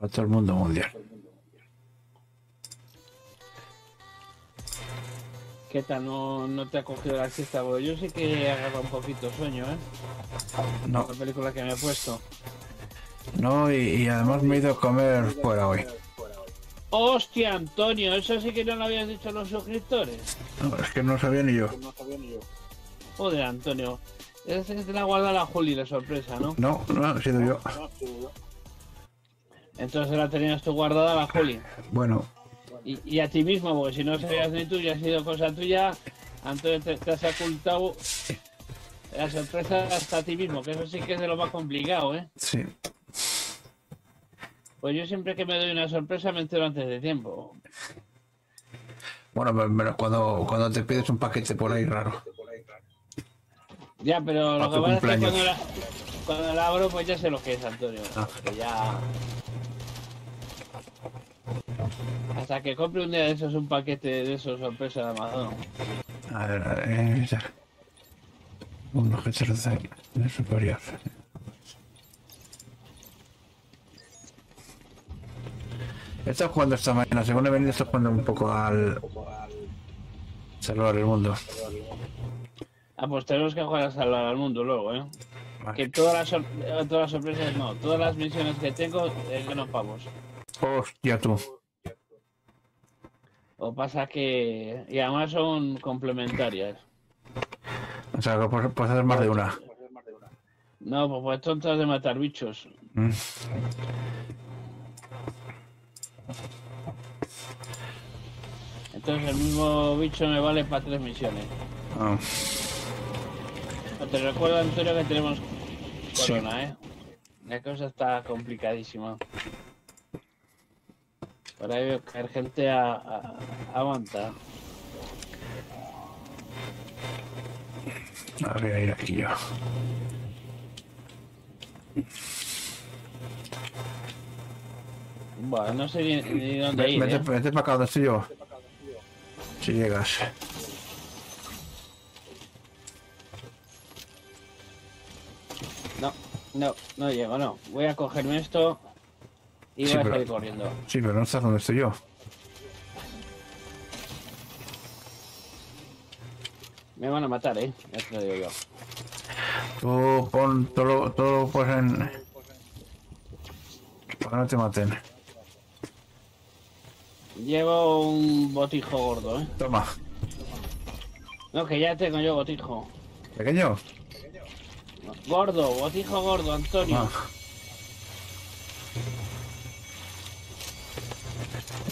Para todo el mundo mundial. ¿Qué tal? ¿No, no te ha cogido la siesta? Porque yo sí que he agarrado un poquito sueño, ¿eh? No, La película que me he puesto. no, y, y además me he ido a comer fuera hoy. ¡Hostia, Antonio! Eso sí que no lo habías dicho a los suscriptores. No, es que no sabía ni yo. Joder, Antonio. Ese que te la guarda la Juli de sorpresa, ¿no? No, no, he sido yo. Entonces la tenías tú guardada la Juli. Bueno, Y, y a ti mismo, porque si no sabías ni tú y ha sido cosa tuya, Antonio te, te has ocultado la sorpresa hasta a ti mismo, que eso sí que es de lo más complicado, ¿eh? sí. Pues yo siempre que me doy una sorpresa me entero antes de tiempo. Bueno, pero cuando, cuando te pides un paquete por ahí raro. Ya, pero lo que pasa es que cuando la, cuando la abro, pues ya sé lo que es, Antonio. Ah. Que ya... Hasta que compre un día de esos un paquete de esos sorpresa de Amazon. A ver, a ver, eh, ya. Un objeto de de superior. He estado jugando esta mañana, según he venido, estoy jugando un poco al. Salvar el mundo. Ah, pues tenemos que jugar a salvar al mundo luego, ¿eh? Vale. Que todas las, sor- todas las sorpresas, no, todas las misiones que tengo, eh, que nos pagos. Hostia, tú. O pasa que... Y además son complementarias. O sea, que puedes, hacer más de una. No, pues, pues tontas de matar bichos. Mm. Entonces el mismo bicho me vale para tres misiones. Ah, Te recuerdo, Antonio, que tenemos Sí. corona, ¿eh? La cosa está complicadísima. Por ahí veo que gente a, a- aguanta. Ah, voy a ir aquí yo. Bueno, no sé ni, ni dónde ir, Vete, ¿eh? vete para acá donde estoy yo. Si llegas. No, no, no llego, no. Voy a cogerme esto y Sí, voy a pero- salir corriendo. Sí, pero no estás donde estoy yo. Me van a matar, ¿eh? Ya te lo digo yo. Tú pon todo, todo pues en. Para no te maten. Llevo un botijo gordo, ¿eh? Toma. No, que ya tengo yo botijo. Pequeño. Gordo, botijo gordo, Antonio. Ah.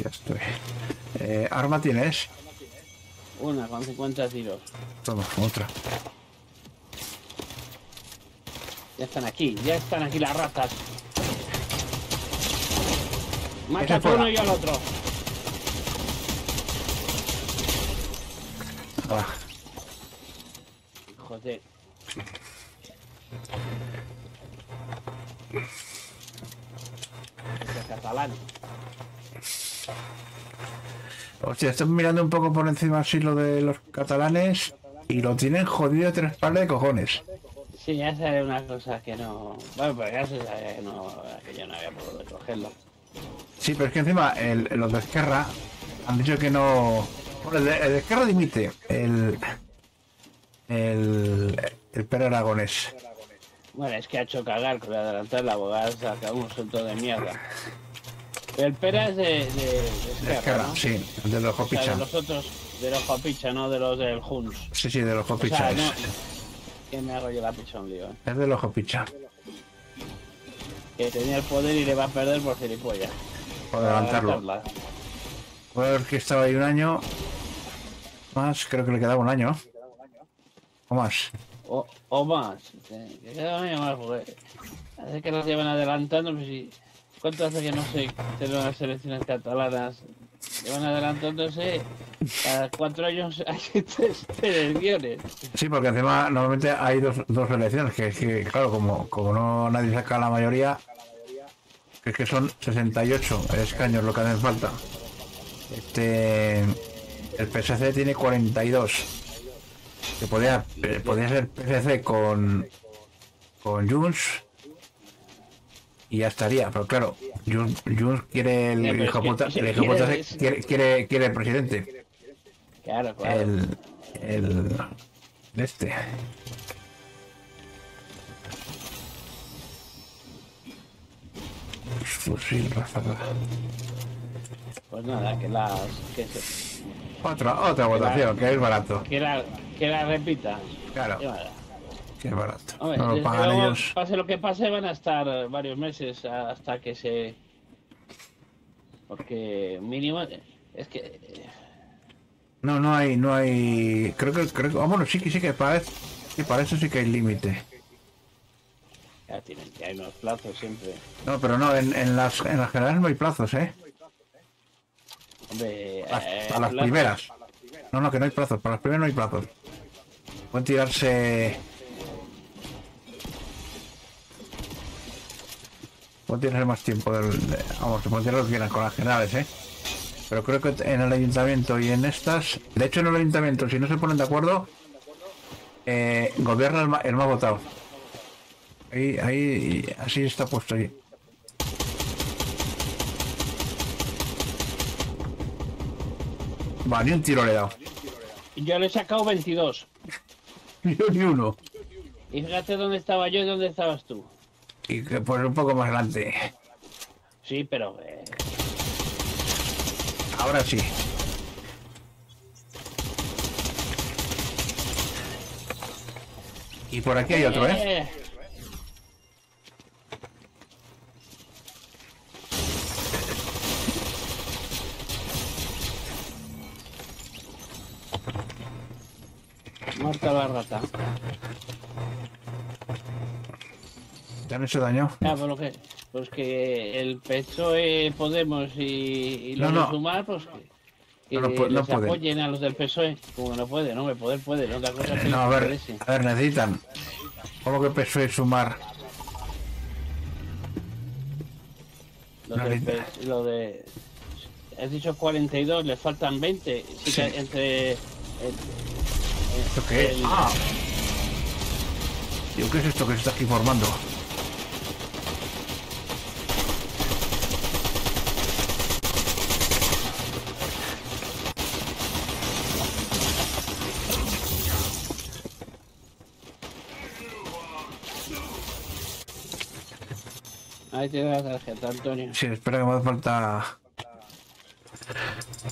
Estoy. Eh, ¿Arma tienes? Una con 50 tiros. Toma, otra. Ya están aquí, ya están aquí las ratas. Mata a uno y al otro. Ah, Joder. Es catalán. Hostia, estoy mirando un poco por encima así lo de los catalanes y lo tienen jodido tres pares de cojones. Sí, ya sabe una cosa que no. Bueno, pues ya se sabía que no. que yo no había por dónde cogerlo. Sí, pero es que encima el, los de Esquerra han dicho que no. Bueno, el de, el de Esquerra dimite. El. El. El Pere Aragonés. Bueno, es que ha hecho cagar con adelantar la abogada, saca un asunto de mierda. El Pera es de, de, de Esquerra, Esquerra, ¿no? sí, de los O sea, Jopicha. de los otros, de los Jopicha, no de los del Huns. Sí, sí, de los O sea, Jopicha. no. es. Que me hago yo la picha un lío, ¿eh? Es de los Jopicha. Que tenía el poder y le va a perder por gilipollas. Por adelantarlo. adelantarla. Ver que estaba ahí un año. Más, creo que le quedaba un año. O más. O, o más. Que queda un año más, porque hace que nos llevan adelantando, pues sí. ¿Cuánto hace que no sé tener las selecciones catalanas? Llevan adelantándose cada cuatro años hay tres elecciones. Sí, porque encima normalmente hay dos, dos elecciones, que, que claro, como, como no nadie saca la mayoría, es que son 68 escaños lo que hacen falta. Este el PSC tiene 42. Que podía, eh, podía ser PSC con con Junts y ya estaría, pero claro, Junts, Junts quiere el es hijo puta, el hijo puta quiere- quiere, quiere, quiere el presidente. Claro, claro. El, el, este. Fusil ráfaga. Pues nada, que las. que, se- Otra, otra votación, que es barato. que la, que la repita. Claro, Es barato. Hombre, No lo pagan luego, ellos. Pase lo que pase, van a estar varios meses hasta que se. Porque mínimo. Es que. No, no hay, no hay. Creo que, creo que. ah, bueno, sí que sí que para, sí, para eso sí que hay límite. Ya tienen que hay unos plazos siempre. No, pero no, en, en las en las generales no hay plazos, ¿eh? Hombre, Las- eh, para las plazos- primeras. No, no, que no hay plazos. Para las primeras no hay plazos. Pueden tirarse. Pueden tirarse más tiempo. Del, de- vamos, se pueden tirar los quieran con las generales, ¿eh? Pero creo que en el ayuntamiento y en estas. De hecho, en el ayuntamiento, si no se ponen de acuerdo, eh, gobierna el, ma- el más votado. Ahí, ahí, así está puesto ahí. Va, ni un tiro le he dado. Yo le he sacado 22. Yo ni uno. Y fíjate dónde estaba yo y dónde estabas tú. Y que pues un poco más adelante. Sí, pero. eh, Ahora sí. Y por aquí hay otro, ¿eh? eh, Muerta la rata. ¿Te han hecho daño? Ah, pues, lo que, pues que el PSOE, Podemos y, y los No, no. de Sumar, pues que, que No, no les apoyen a los del PSOE. Como no puede, no, me poder puede, no, otra cosa que No, a ver, a ver, necesitan. ¿Cómo que PSOE sumar? No del necesita. PS lo de. Has dicho 42, le faltan 20. Sí, Sí. que entre. ¿Esto qué es? el- Ah. Digo, ¿qué es esto que se está aquí formando? Ahí tiene la tarjeta, Antonio. Sí, espera que me hace falta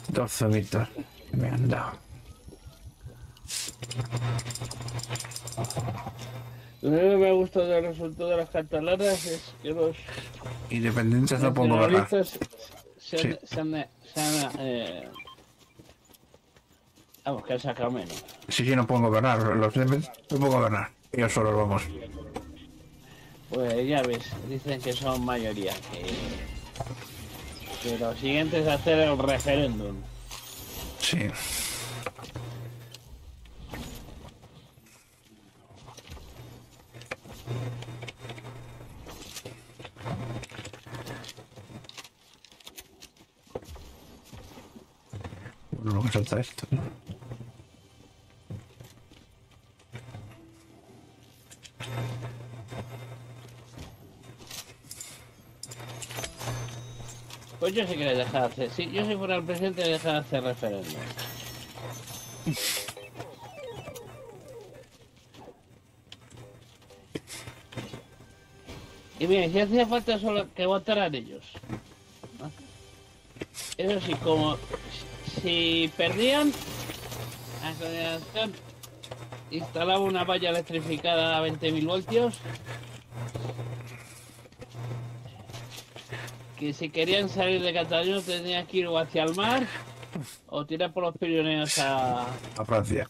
dos zumitos que me han dado. Lo único que me gusta del resultado de las catalanas es que los Independientes no pongo verdad. nacionalistas se han, Sí. se han- se han, eh, vamos, que han sacado menos. Sí, sí, no pongo gobernar. Los no pongo gobernar. Ellos solos vamos. Pues ya ves, dicen que son mayoría. Que, que lo siguiente es hacer el referéndum. Sí. Bueno, luego salta esto. Pues yo sí que le dejaba hacer. Si yo si fuera el presidente le dejaba hacer referéndum. Y mira, si hacía falta solo que votaran ellos. Eso sí, como si- perdían, la instalaba una valla electrificada a 20.000 voltios que si querían salir de Cataluña tenían que ir o hacia el mar o tirar por los Pirineos a, A Francia.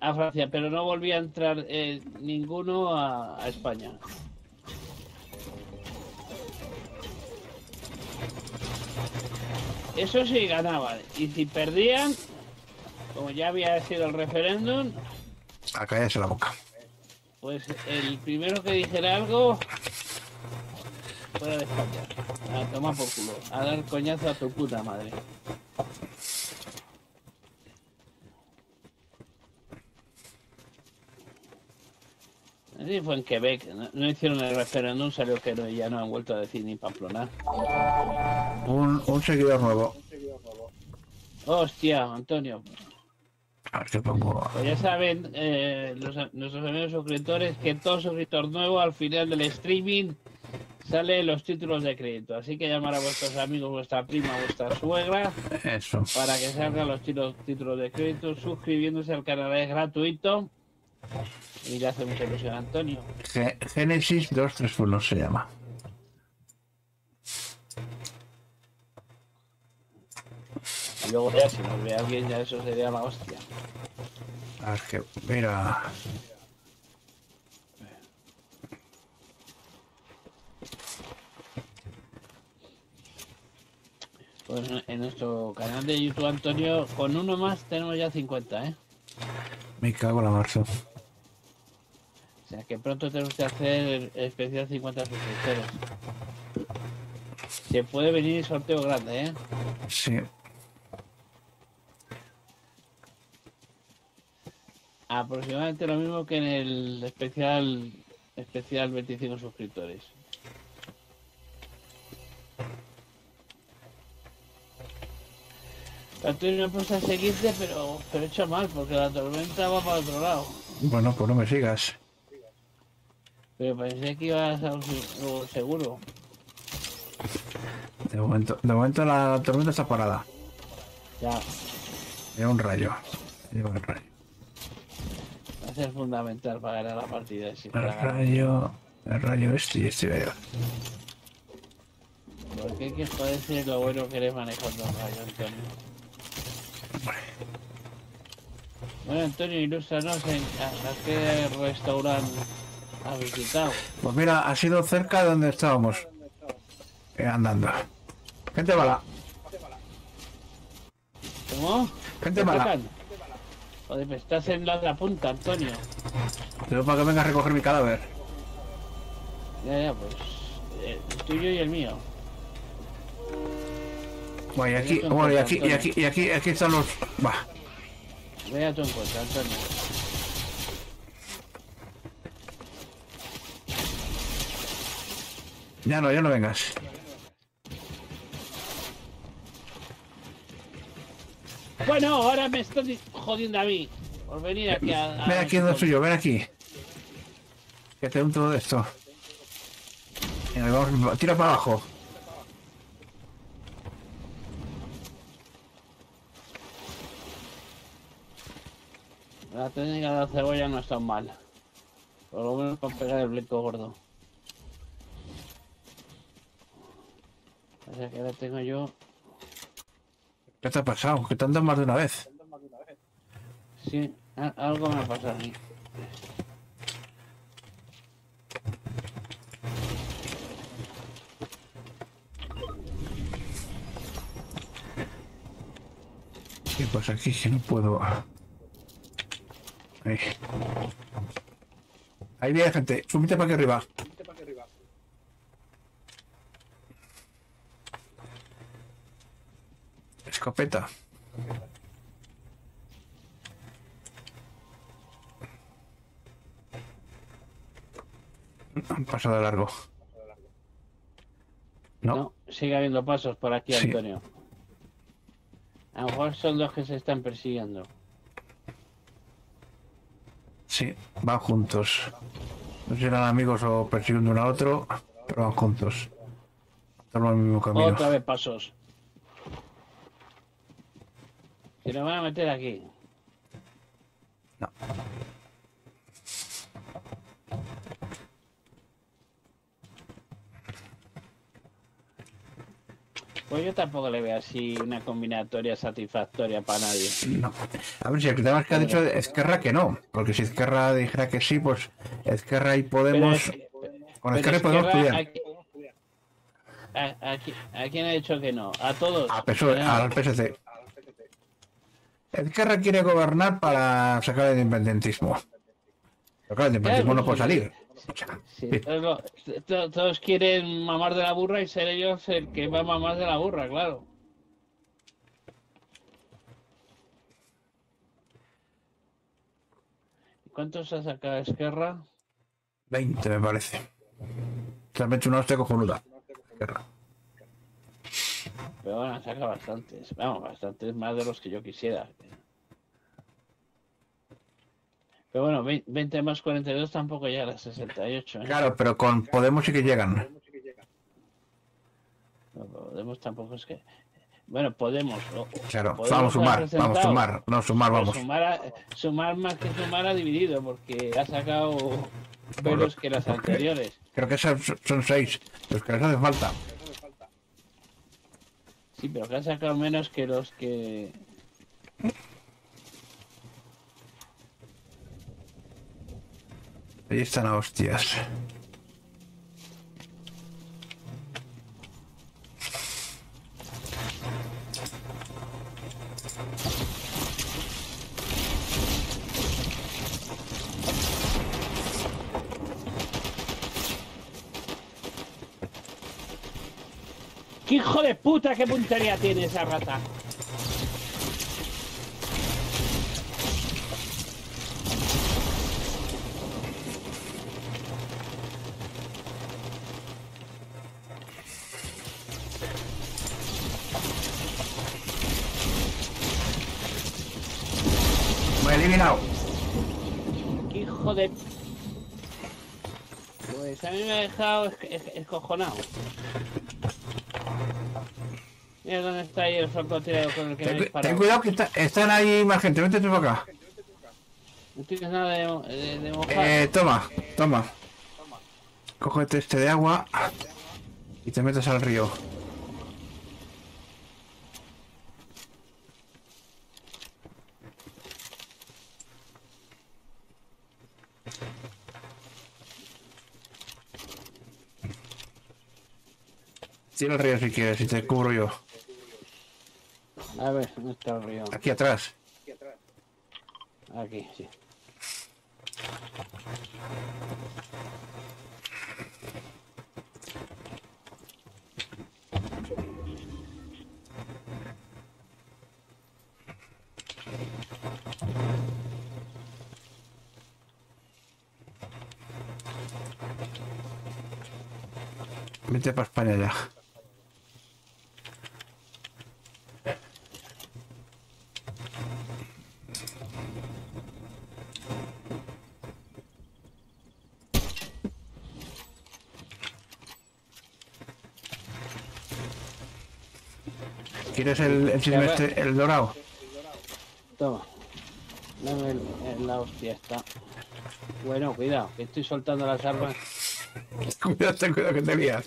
a Francia, pero no volvía a entrar eh, ninguno a, a España. Eso sí ganaban. Y si perdían, como ya había sido el referéndum, A callarse la boca. pues el primero que dijera algo fuera de España. A tomar por culo. A dar coñazo a tu puta madre. Sí, fue en Quebec. No, no hicieron el referéndum, salió que no, y ya no han vuelto a decir ni Pamplona. Un, un seguidor nuevo. Hostia, Antonio. A ver qué pongo. Pues ya saben, eh, los- nuestros amigos suscriptores, que todo suscriptor nuevo al final del streaming sale los títulos de crédito. Así que llamar a vuestros amigos, vuestra prima, vuestra suegra, Eso. para que salgan los títulos, títulos de crédito, suscribiéndose al canal es gratuito. Y le hace mucha ilusión a Antonio. Génesis 231 se llama. Y luego ya, si nos ve alguien, ya eso sería la hostia. A ver que, mira. Pues en nuestro canal de YouTube, Antonio, con uno más tenemos ya 50, ¿eh? Me cago en la marzo. O sea que pronto tenemos que hacer el especial 50 suscriptores. Se puede venir sorteo grande, ¿eh? Sí. Aproximadamente lo mismo que en el especial especial 25 suscriptores. Antonio me puse a seguirte, pero, pero he hecho mal, porque la tormenta va para otro lado. Bueno, pues no me sigas. Pero pensé que ibas a un se- un seguro. De momento, de momento la tormenta está parada. Ya, Lleva un rayo. Lleva un rayo. va a ser fundamental para ganar la partida. Si El rayo. El rayo este y este rayo. Porque hay que joderse lo bueno que eres manejando el rayo, Antonio. Bueno, Antonio, ilústranos en a, a qué restaurante has visitado. Pues mira, ha sido cerca de donde estábamos. eh, andando. Gente mala. ¿Cómo? Gente ¿Te mala. Joder, pues estás en la otra punta, Antonio. Digo para que venga a recoger mi cadáver. Ya, ya, pues. eh, el tuyo y el mío. Bueno, y aquí, bueno, y aquí, y aquí, y aquí, aquí están los. Va. Ve a tu encuentro, Antonio. Ya no, ya no vengas. Bueno, ahora me estás di- jodiendo a mí. Por venir aquí a. a- Ven aquí donde soy yo, ven aquí. Que te unto de esto. Venga, vamos, tira para abajo. La técnica de la cebolla no está mal. Por lo menos para pegar el blanco gordo. O sea que ahora tengo yo. ¿Qué te ha pasado? Que te han dado más de una vez. Sí, algo me ha pasado a mí. ¿Qué pasa aquí? Que no puedo. Ahí. Ahí viene gente. Súbete para aquí arriba. Escopeta. Han pasado de largo. No. No, sigue habiendo pasos por aquí, Sí. Antonio. A lo mejor son dos que se están persiguiendo. Sí, van juntos. No eran amigos o persiguiendo uno a otro, pero van juntos. Toman el mismo camino. Otra vez pasos. Se nos van a meter aquí. No. Pues yo tampoco le veo así una combinatoria satisfactoria para nadie. No. A ver si el tema es que ha dicho Esquerra que no. Porque si Esquerra dijera que sí, pues Esquerra y Podemos. es que- con Esquerra y Podemos estudiar. a, aquí- ¿A quién ha dicho que no? A todos. A PSOE, Ah, al PSC. Esquerra quiere gobernar para sacar el independentismo. Pero claro, el independentismo no puede salir. Sí, todos, quieren mamar de la burra y ser ellos el que va a mamar de la burra, claro. ¿Cuántos ha sacado Esquerra? 20 me parece. Se ha hecho una hostia cojonuda. Pero bueno, saca bastantes. Vamos, bastantes más de los que yo quisiera. Pero bueno, 20 20 más 42 tampoco llega a las 68. ¿eh? Claro, pero con Podemos sí que llegan. No, Podemos tampoco es que. Bueno, Podemos. o- Claro, Podemos vamos a sumar, vamos a sumar, no sumar, vamos. Sumar, a- sumar más que sumar ha dividido, porque ha sacado menos que las anteriores. Creo que esas son seis, los que les hace falta. Sí, pero que ha sacado menos que los que. Ahí están a hostias. ¡Qué hijo de puta! ¡Qué puntería tiene esa rata! Eliminado. ¡Qué hijo de. Pues a mí me ha dejado es- es- escojonado. Mira dónde está ahí el francotirador con el que me Ten, ten disparado. cuidado que está- están ahí más gente, vete tú para acá. No tienes nada de, de, de mojar. Eh, toma, toma. Cógete este de agua y te metes al río. Tira el río si quieres y te cubro yo. A ver, ¿dónde está el río? Aquí atrás. Aquí, sí. Vete para España ya. ¿Quieres el, el silvestre, el dorado? Toma. Dame el, el- la hostia esta. Bueno, cuidado, que estoy soltando las armas. Cuidado, ten cuidado que te lías.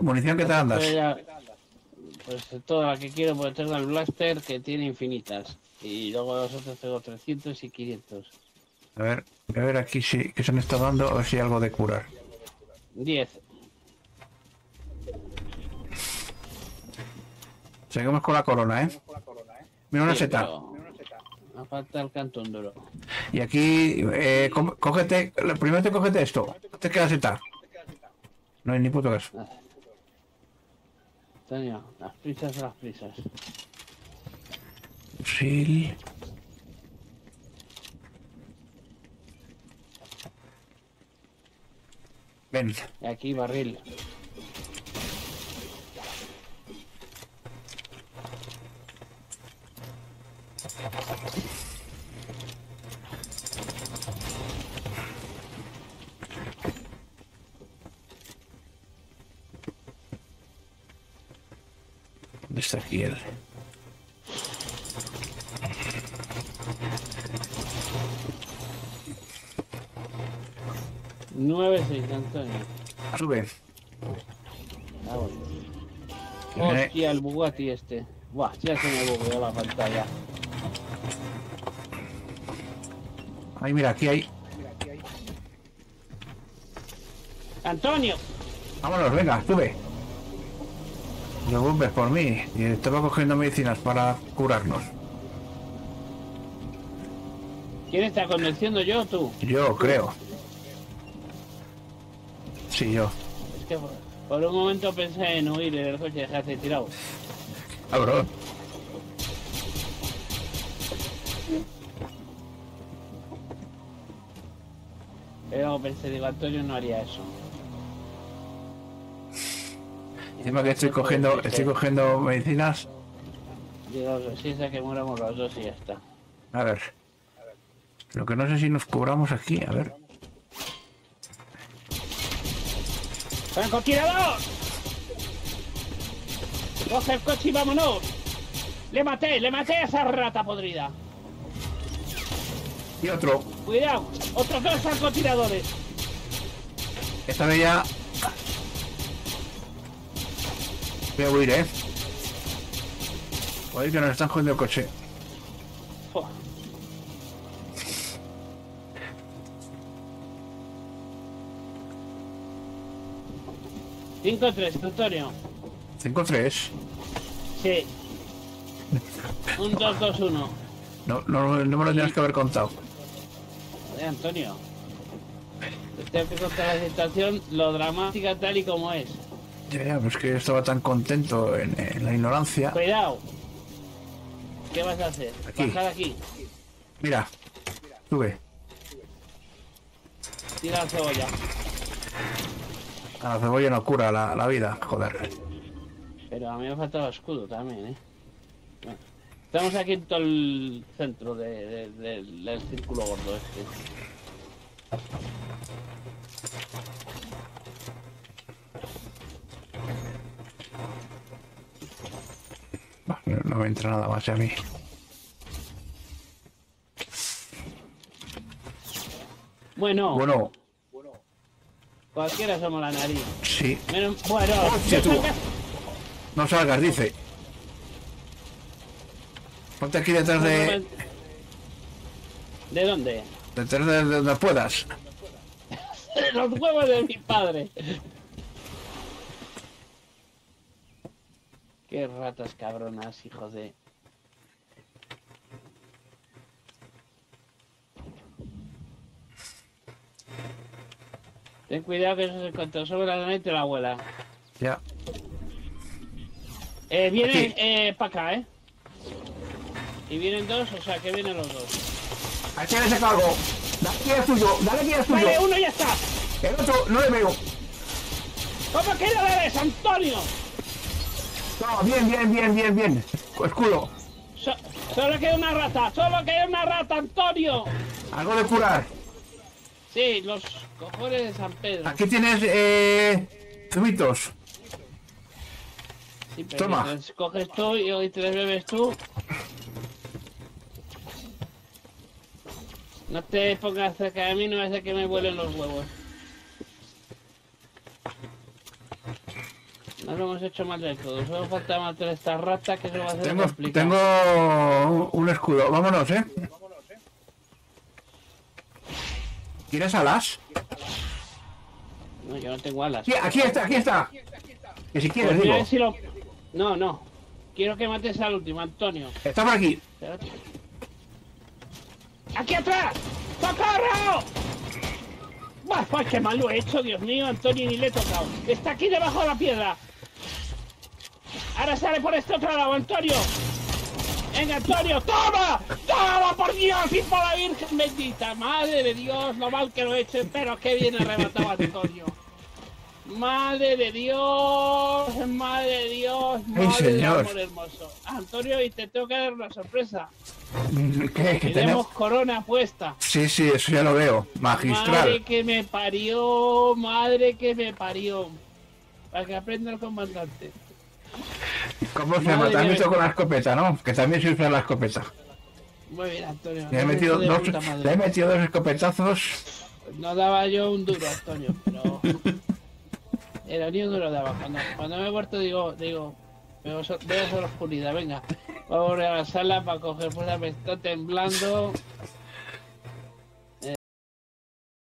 Munición que te andas. Pues toda la que quiero, porque tengo el blaster que tiene infinitas. Y luego los otros tengo 300 y 500. A ver, a ver aquí si que se me está dando o si hay algo de curar. 10. Seguimos con la corona, ¿eh? Mira una Sí, seta. pero Me falta el cantón duro. Y aquí, eh, cógete, primero te cógete esto. Te queda seta. No hay ni puto caso. Antonio, las prisas las prisas. Fusil. Ven, Y aquí barril. ¿Dónde está aquí él? Nueve seis, Antonio. Sube. Ah, bueno. Eh. Hostia, el Bugatti este. Buah, ya se me bugueó la pantalla. Ay, mira, aquí hay. ¡Antonio! Vámonos, venga, sube. No preocupes por mí. Y estaba cogiendo medicinas para curarnos. ¿Quién está conduciendo yo o tú? Yo creo. Sí, yo. Es que por, por un momento pensé en huir en el coche y dejarte tirado. Cabrón. Pero pensé, digo, Antonio no haría eso. Encima que estoy cogiendo, estoy cogiendo medicinas. Digo, si que muramos los dos y ya está. A ver. Lo que no sé si nos cobramos aquí, a ver. ¡Francotirador! ¡Coge el coche y vámonos! ¡Le maté! ¡Le maté a esa rata podrida! Y otro. ¡Cuidado! ¡Otros dos francotiradores! Esta vez ya. Voy a huir, eh. Oye, que nos están jodiendo el coche. Fua. Cinco tres, Antonio. 5-3. Sí. Un 2 2 1. No, no, no me lo tienes que haber contado. Joder, Antonio. Te tengo que contar la situación, lo dramática tal y como es. Ya, ya, pues que yo estaba tan contento en, en la ignorancia. Cuidado. ¿Qué vas a hacer? Aquí. Bajar aquí. Mira, sube. Tira la cebolla. A la cebolla no cura la, la vida, joder. Pero a mí me faltaba escudo también, ¿eh? Bueno, estamos aquí en todo el centro de- de- del- del círculo gordo este. No me entra nada más a mí. Bueno, Bueno, cualquiera somos la nariz. sí. Menos, bueno, Hostia, no tú. salgas- No salgas, dice. Ponte aquí detrás de. ¿De dónde? Detrás de donde puedas. De los huevos de mi padre. Qué ratas cabronas, hijos de... Ten cuidado que eso se encontró sobre la y te la abuela. Ya. Eh, vienen Aquí. eh, para acá, ¿eh? Y vienen dos, o sea que vienen los dos. Aquí ese cargo. Dale que es tuyo, dale que es tuyo. Vale, uno ya está. El otro no le veo. ¿Cómo que no le ves, Antonio? No, bien, bien, bien, bien, bien. Escudo. So- solo queda una rata, solo queda una rata, Antonio. Algo de curar. Sí, los cojones de San Pedro. Aquí tienes, eh. Zubitos. Sí, toma. coges tú y hoy te bebes tú. No te pongas cerca de mí, no hace que me vuelen los huevos. No lo hemos hecho mal del todo. Solo falta matar a esta rata que se va a hacer Tengo, complicado. tengo un escudo. Vámonos, eh. ¿Quieres alas? No, yo no tengo alas. Sí, aquí está, aquí está. Que si quieres, Pues mira digo. si lo... No, no. Quiero que mates al último, Antonio. Está por aquí. Espérate. ¡Aquí atrás! ¡Socorro! ¡Buah, pues qué mal lo he hecho, Dios mío! Antonio ni le he tocado. ¡Está aquí debajo de la piedra! ¡Ahora sale por este otro lado, Antonio! ¡Venga, Antonio! ¡Toma! ¡Toma, por Dios! ¡Y por la Virgen bendita! ¡Madre de Dios! Lo mal que lo he hecho, pero qué bien arrebatado Antonio. ¡Madre de Dios! ¡Madre de Dios! ¡Ay, ¡Madre de amor hermoso! Antonio, y te tengo que dar una sorpresa. ¿Qué? ¿Que Tenemos corona puesta. Sí, sí, eso ya lo veo. Madre Magistral. que me parió, madre que me parió. Para que aprenda el comandante. ¿Cómo se Madre llama? Te has metido con la escopeta, ¿no? Que también se usa la escopeta. Muy bien, Antonio. Le he madre metido dos, madre. le he metido dos escopetazos. No daba yo un duro, Antonio, pero. Ni un duro daba. Cuando, cuando me he vuelto, digo, digo, veo, veo solo oscuridad, venga. Voy a la sala para coger fuerza, me está temblando.